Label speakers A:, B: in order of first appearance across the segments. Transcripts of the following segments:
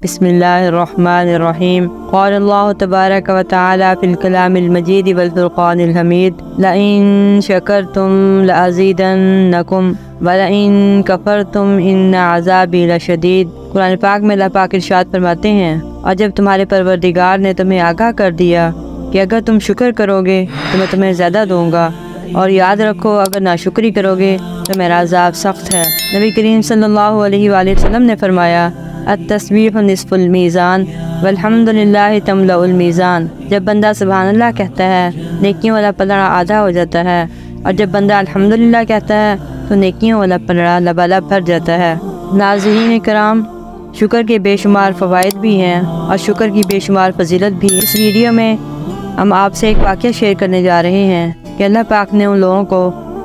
A: बसमीम क़ौल तबारक व ताली फ़िलकलामजीद वलफ़ुरक़ानहमीद लइन शकर तुम लज़ीदनकुम वलिन कफ़र तुम इन आज़ाबी लशदीद कुरान पाक में अल्लाह पाक इरशाद फरमाते हैं, और जब तुम्हारे परवरदिगार ने तुम्हें आगाह कर दिया कि अगर तुम शुक्र करोगे तो मैं तुम्हें ज़्यादा दूँगा। और याद रखो, अगर नाशुक्री करोगे तो मेरा अजाब सख्त है। नबी करीम सल्लल्लाहु अलैहि वसल्लम ने फरमाया तस्वीर नसफ़ुलमीज़ान वलहमदिल्ला तमलामीज़ान जब बंदा सुबहानल्लाह कहता है नेकियों वाला पलड़ा आधा हो जाता है और जब बंदा अल्हम्दुलिल्लाह कहता है तो नेकियों वाला पलड़ा लबाला भर जाता है नाजरीन कराम शुक्र के बेशुमार फ़वाद भी हैं और शुक्र की बेशुमार फजीलत भी इस वीडियो में हम आपसे एक वाक़ शेयर करने जा रहे हैं कि अल्लाह पाक ने उन लोगों को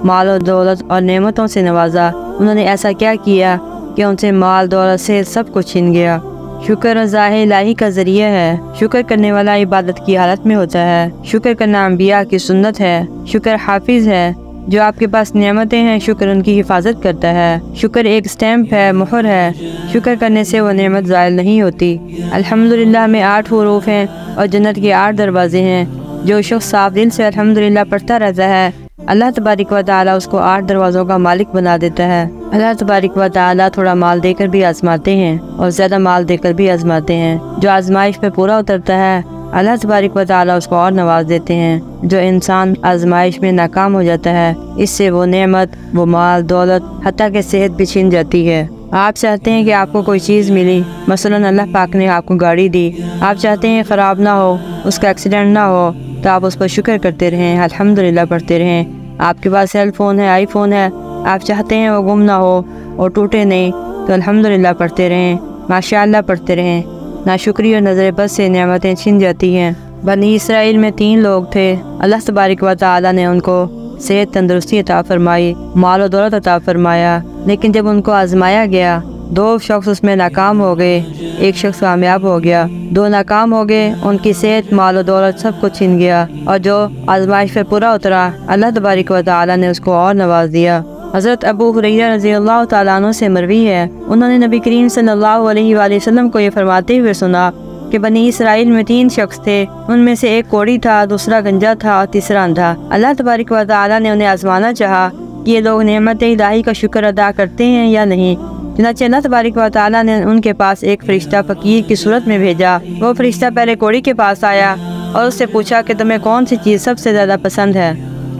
A: माल और दौलत और नेमतों से नवाजा उन्होंने ऐसा क्या किया कि उनसे माल, दौलत से सब कुछ छिन गया। शुक्र रजाह लाही का ज़रिया है। शुक्र करने वाला इबादत की हालत में होता है। शुक्र करना अम्बिया की सुन्नत है। शुक्र हाफिज है। जो आपके पास नियामतें हैं, शुक्र उनकी हिफाजत करता है। शुक्र एक स्टैम्प है, मोहर है। शुक्र करने से वो नेमत ज़ायल नहीं होती। अल्हम्दुलिल्लाह में आठ हरूफ हैं और जन्नत के आठ दरवाजे हैं। जो शख्स साफ़ दिल से अल्हम्दुलिल्लाह पढ़ता रहता है अल्लाह तबारिक व ताली उसको आठ दरवाज़ों का मालिक बना देता है। अल्लाह तबारिक व थोड़ा माल देकर भी आजमाते हैं और ज़्यादा माल देकर भी आजमाते हैं, जो आजमाइश पे पूरा उतरता है। अल्लाह तबारिक व उसको और नवाज़ देते हैं, जो इंसान आजमाइश में नाकाम हो जाता है। इससे वो नेमत, वो माल, दौलत हती के सेहत भी छीन जाती है। आप चाहते हैं कि आपको कोई चीज़ मिली, मसलन अल्लाह पाक ने आपको गाड़ी दी। आप चाहते हैं ख़राब ना हो, उसका एक्सीडेंट ना हो तो आप उस पर शुक्र करते रहें, अल्हम्दुलिल्लाह पढ़ते रहें। आपके पास सेल फ़ोन है आईफोन है, आप चाहते हैं वो गुम ना हो और टूटे नहीं तो अल्हम्दुलिल्लाह पढ़ते रहें माशा पढ़ते रहें। नाशुक्री और नज़र बस से नियामतें छिन जाती हैं। बनी इसराइल में तीन लोग थे, अल्लाह तबारक व ताली ने उनको सेहत तंदरुस्ती अता फरमाई, माल दौलत अता फरमाया, लेकिन जब उनको आजमाया गया दो शख्स उसमें नाकाम हो गए। एक शख्स कामयाब हो गया। दो नाकाम हो गए। उनकी सेहत, माल और दौलत सब कुछ छिन गया और जो आजमाइश पर पूरा उतरा, अल्लाह तबारिक व ताली ने उसको और नवाज़ दिया। हज़रत अबू हुरैरा रज़ी अल्लाह तु से मरवी है। उन्होंने नबी करीम सल्लल्लाहु अलैहि वसल्लम को ये फरमाते हुए सुना कि बनी इसराइल में तीन शख्स थे। उनमें से एक कोड़ी था, दूसरा गंजा था और तीसरा अंधा। अल्लाह तबारिक व ताली ने उन्हें आजमाना चाहा कि ये लोग नेमत इलाही का शुक्र अदा करते हैं या नहीं। चनाचे अल्लाह तबारिक व ताली ने उनके पास एक फरिश्ता फ़कीर की सूरत में भेजा। वो फरिश्ता पहले कोड़ी के पास आया और उससे पूछा कि तुम्हें कौन सी चीज़ सबसे ज़्यादा पसंद है?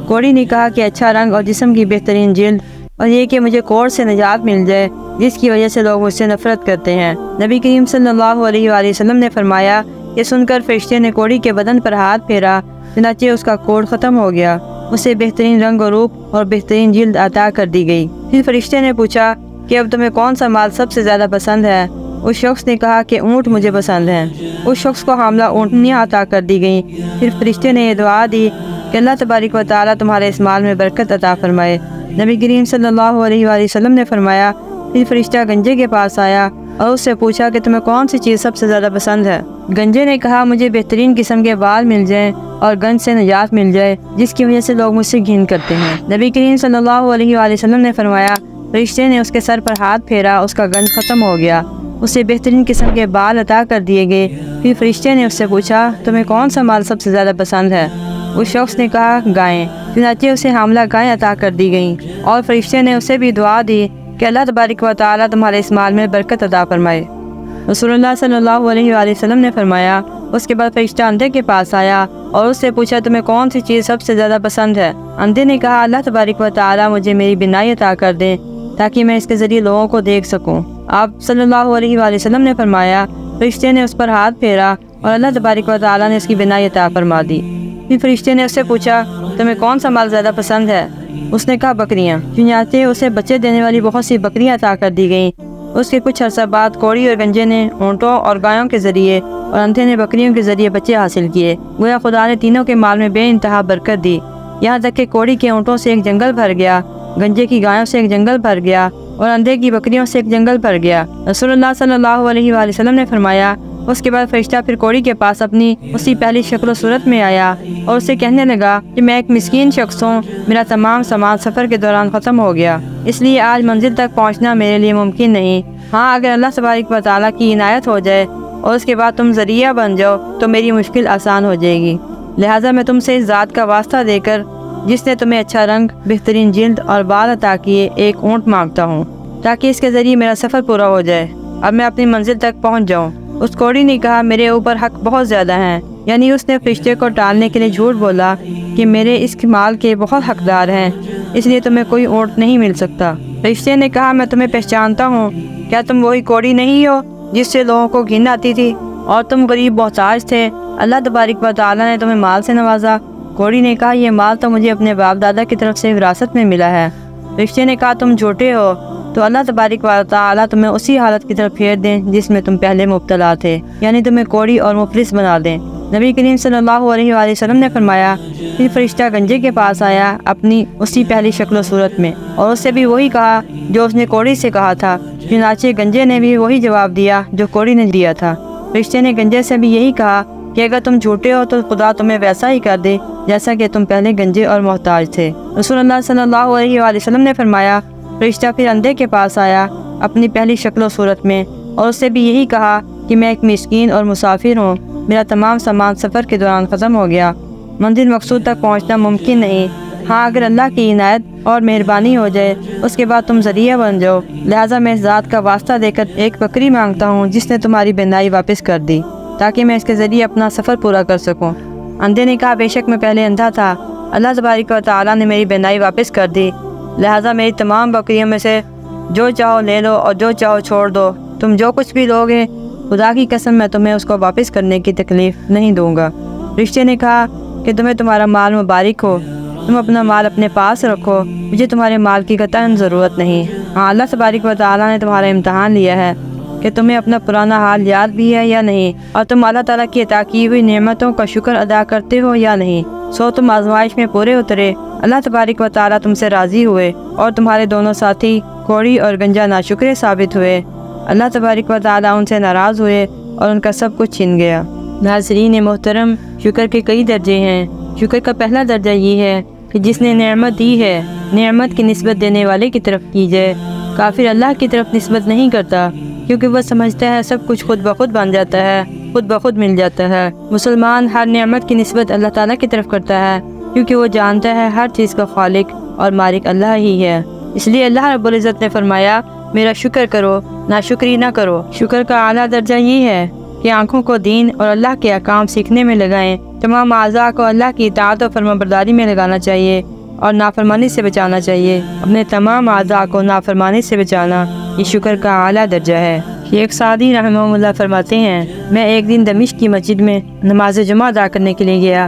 A: कोड़ी ने कहा कि अच्छा रंग और जिसम की बेहतरीन जिल्द और ये कि मुझे कोड़ से निजात मिल जाए, जिसकी वजह से लोग मुझसे नफरत करते हैं। नबी करीम वसल्लम ने फरमाया, ये सुनकर फरिश्ते ने कोड़ी के बदन पर हाथ फेरा, चनाचे उसका कोड ख़त्म हो गया। उसे बेहतरीन रंग और रूप और बेहतरीन जिल्द अता कर दी गई। फिर फरिश्ते ने पूछा कि अब तुम्हें कौन सा माल सबसे ज़्यादा पसंद है? उस शख्स ने कहा कि ऊँट मुझे पसंद है। उस शख्स को हमला ऊँटनियाँ अता कर दी गई। फिर फरिश्ते ने यह दुआ दी कि अल्लाह तबारिक व ताली तुम्हारे इस माल में बरकत अता फरमाए। नबी करीम सल्लल्लाहु अलैहि वसल्लम ने फरमाया, फिर फरिश्ता गंजे के पास आया और उससे पूछा कि तुम्हें कौन सी चीज़ सबसे ज़्यादा पसंद है? गंजे ने कहा, मुझे बेहतरीन किस्म के बाल मिल जाए और गंज से निजात मिल जाए, जिसकी वजह से लोग मुझसे घिन करते हैं। नबी करीम सल्लल्लाहु अलैहि वसल्लम ने फरमाया रिश्ते ने उसके सर पर हाथ फेरा, उसका गंज ख़त्म हो गया। उसे बेहतरीन किस्म के बाल अता कर दिए गए। फिर फरिश्ते ने उससे पूछा, तुम्हें कौन सा माल सबसे ज़्यादा पसंद है? उस शख्स ने कहा, गायें। फिर उसे हमला गायें अता कर दी गईं और फरिश्ते ने उसे भी दुआ दी कि अल्लाह तबारिक व ताली तुम्हारे इस माल में बरकत अदा फरमाए। रसोल्ला ने फरमाया, उसके बाद फरिश्ता अंधे के पास आया और उससे पूछा, तुम्हें कौन सी चीज़ सबसे ज़्यादा पसंद है? अंधे ने कहा, अल्लाह तबारिक व ताली मुझे मेरी बिनाई अता कर दें। ताकि मैं इसके ज़रिए लोगों को देख सकूँ। आप सल्लल्लाहु अलैहि वसल्लम ने फरमाया, फरिश्ते ने उस पर हाथ फेरा और अल्लाह तबारक व ने उसकी बिना अता फरमा दी। फिर फरिश्ते ने उससे पूछा, तुम्हें कौन सा माल ज़्यादा पसंद है? उसने कहा, बकरियाँ। चुनाते उसे बच्चे देने वाली बहुत सी बकरियाँ अता कर दी गईं। उसके कुछ अर्सा बाद कौड़ी और गंजे ने ऊँटों और गायों के ज़रिए और अंधे ने बकरियों के ज़रिए बच्चे हासिल किए। गोया खुदा ने तीनों के माल में बे बरकत दी। यहाँ तक कि कौड़ी के ऊँटों से एक जंगल भर गया गंजे की गायों से एक जंगल भर गया और अंधे की बकरियों से एक जंगल भर गया। रसूलुल्लाह सल्लल्लाहु अलैहि वसल्लम ने फरमाया, उसके बाद फरिश्ता फिर कोड़ी के पास अपनी उसी पहली शक्ल सूरत में आया और उसे कहने लगा कि मैं एक मिस्कीन शख्स हूँ, मेरा तमाम सामान सफ़र के दौरान ख़त्म हो गया। इसलिए आज मंजिल तक पहुँचना मेरे लिए मुमकिन नहीं। हाँ अगर अल्लाह तबारक व ताली की इनायत हो जाए और उसके बाद तुम ज़रिया बन जाओ तो मेरी मुश्किल आसान हो जाएगी। लिहाजा मैं तुमसे इस ज़ात का वास्ता देकर जिसने तुम्हें अच्छा रंग, बेहतरीन जिल्द और बाल अता किए एक ऊँट माँगता हूँ, ताकि इसके ज़रिए मेरा सफ़र पूरा हो जाए। अब मैं अपनी मंजिल तक पहुँच जाऊँ। उस कोड़ी ने कहा, मेरे ऊपर हक बहुत ज़्यादा हैं। यानी उसने फरिश्ते को टालने के लिए झूठ बोला कि मेरे इस माल के बहुत हकदार हैं। इसलिए तुम्हें कोई ऊँट नहीं मिल सकता। फरिश्ते ने कहा, मैं तुम्हें पहचानता हूँ। क्या तुम वही कोड़ी नहीं हो जिससे लोगों को घिन आती थी? और तुम गरीब मोहताज थे। अल्लाह तबारिक व ने तुम्हें माल से नवाजा। कोड़ी ने कहा यह माल तो मुझे अपने बाप दादा की तरफ़ से विरासत में मिला है। रिश्ते ने कहा, तुम झूठे हो। तो अल्लाह तबारिक वाली तुम्हें उसी हालत की तरफ़ फेर दें, जिसमें तुम पहले मुबतला थे। यानी तुम्हें कोड़ी और मुफलिस बना दें। नबी करीम सल्लल्लाहु अलैहि वसल्लम ने फरमाया, फिर फरिश्ता गंजे के पास आया, अपनी उसी पहली शक्ल सूरत में। और उससे भी वही कहा, जो उसने कोड़ी से कहा था। फिर गंजे ने भी वही जवाब दिया, जो कोड़ी ने दिया था। फरिश्ते ने गंजे से भी यही कहा कि अगर तुम झूठे हो तो खुदा तुम्हें वैसा ही कर दे जैसा कि तुम पहले गंजे और मोहताज थे। रसूल ने फरमाया, रिश्ता फिर अंधे के पास आया, अपनी पहली शक्ल सूरत में, और उससे भी यही कहा कि मैं एक मिसकीन और मुसाफिर हूँ। मेरा तमाम सामान सफ़र के दौरान ख़त्म हो गया। मंजिल मकसूद तक पहुँचना मुमकिन नहीं। हाँ अगर अल्लाह की इनायत और मेहरबानी हो जाए, उसके बाद तुम ज़रिया बन जाओ। लिहाजा मैं इस ज़ात का वास्ता देकर एक बकरी माँगता हूँ, जिसने तुम्हारी बिनाई वापस कर दी, ताकि मैं इसके ज़रिए अपना सफ़र पूरा कर सकूँ। अंधे ने कहा बेशक मैं पहले अंधा था। अल्लाह तबारिक व ने मेरी बिनाई वापस कर दी। लिहाजा मेरी तमाम बकरियों में से जो चाहो ले लो और जो चाहो छोड़ दो। तुम जो कुछ भी लोगे, खुदा की कसम मैं तुम्हें उसको वापस करने की तकलीफ़ नहीं दूँगा। रिश्ते ने कहा कि तुम्हें तुम्हारा माल मुबारक हो। तुम अपना माल अपने पास रखो। मुझे तुम्हारे माल की कतन ज़रूरत नहीं। हाँ अल्लाह तबारिक व ने तुम्हारा इम्तहान लिया है। कि तुम्हें अपना पुराना हाल याद भी है या नहीं? और तुम अल्लाह ताला की अता की हुई नेमतों का शुक्र अदा करते हो या नहीं? सो तुम आजमाइश में पूरे उतरे। अल्लाह तबारिक व ताला तुमसे राज़ी हुए और तुम्हारे दोनों साथी कोड़ी और गंजा नाशुक्रे साबित हुए। अल्लाह तबारिक व ताला उनसे नाराज़ हुए और उनका सब कुछ छिन गया। नाजरीन मोहतरम, शुक्र के कई दर्जे हैं। शुक्र का पहला दर्जा ये है कि जिसने नमत दी है, नमत की नस्बत देने वाले की तरफ़ की जाए। काफिर अल्लाह की तरफ़ नस्बत नहीं करता। क्योंकि वह समझता है सब कुछ खुद ब खुद बन जाता है, खुद ब खुद मिल जाता है। मुसलमान हर नियामत की नस्बत अल्लाह ताला की तरफ़ करता है, क्योंकि वो जानता है हर चीज़ का खालिक और मालिक अल्लाह ही है। इसलिए अल्लाह रब्ज़त ने फरमाया, मेरा शुक्र करो ना शुक्री ना करो। शुक्र का आला दर्जा ये है कि आँखों को दीन और अल्लाह के अकाम सीखने में लगाएँ। तमाम अज़ा को अल्लाह की इतात और फरमाबरदारी में लगाना चाहिए। और नाफरमानी से बचाना चाहिए। अपने तमाम अज़ा को नाफरमानी से बचाना ये शुक्र का आला दर्जा है। शेख सादी रहमल्ला फरमाते हैं, मैं एक दिन दमिश की मस्जिद में नमाज़ जमा अदा करने के लिए गया।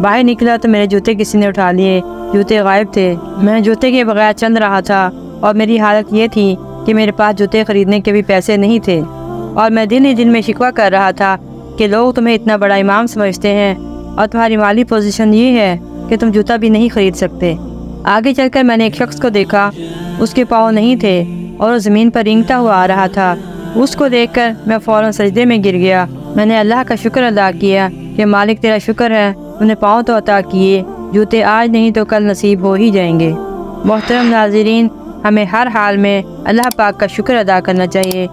A: बाहर निकला तो मेरे जूते किसी ने उठा लिए। जूते गायब थे। मैं जूते के बगैर चल रहा था और मेरी हालत ये थी कि मेरे पास जूते ख़रीदने के भी पैसे नहीं थे। और मैं दिन ही दिन में शिकवा कर रहा था कि लोग तुम्हें इतना बड़ा इमाम समझते हैं। और तुम्हारी माली पोजीशन ये है कि तुम जूता भी नहीं खरीद सकते। आगे चलकर मैंने एक शख्स को देखा। उसके पाँव नहीं थे और ज़मीन पर रिंगता हुआ आ रहा था। उसको देखकर मैं फ़ौर सजदे में गिर गया। मैंने अल्लाह का शुक्र अदा किया कि मालिक तेरा शुक्र है उन्हें पाँव तो अता किए, जूते आज नहीं तो कल नसीब हो ही जाएँगे। मोहतरम नाजरीन, हमें हर हाल में अल्लाह पाक का शुक्र अदा करना चाहिए।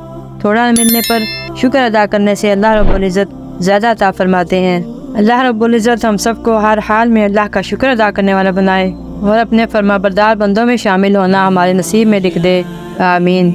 A: थोड़ा मिलने पर शुक्र अदा करने से अल्लाह रब्ज़त ज़्यादा अता फरमाते हैं। अल्लाह रब्ज़त हम सबको हर हाल में अल्लाह का शुक्र अदा करने वाला बनाए और अपने फर्माबरदार बंदों में शामिल होना हमारे नसीब में लिख दे। आमीन।